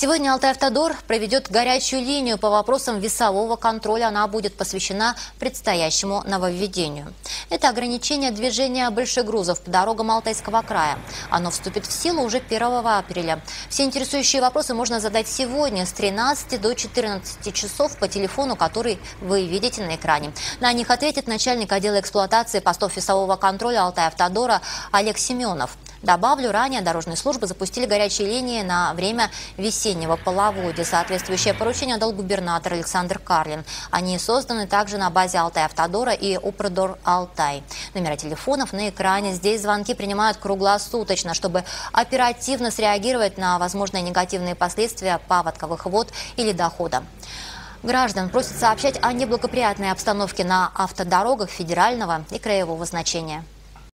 Сегодня Алтайавтодор проведет горячую линию по вопросам весового контроля. Она будет посвящена предстоящему нововведению. Это ограничение движения больших грузов по дорогам Алтайского края. Оно вступит в силу уже 1 апреля. Все интересующие вопросы можно задать сегодня с 13 до 14 часов по телефону, который вы видите на экране. На них ответит начальник отдела эксплуатации постов весового контроля Алтайавтодора Олег Семенов. Добавлю, ранее дорожные службы запустили горячие линии на время весеннего половодья. Соответствующее поручение дал губернатор Александр Карлин. Они созданы также на базе Алтай-Автодора и Упродор Алтай. Номера телефонов на экране. Здесь звонки принимают круглосуточно, чтобы оперативно среагировать на возможные негативные последствия паводковых вод или дохода. Граждан просят сообщать о неблагоприятной обстановке на автодорогах федерального и краевого значения.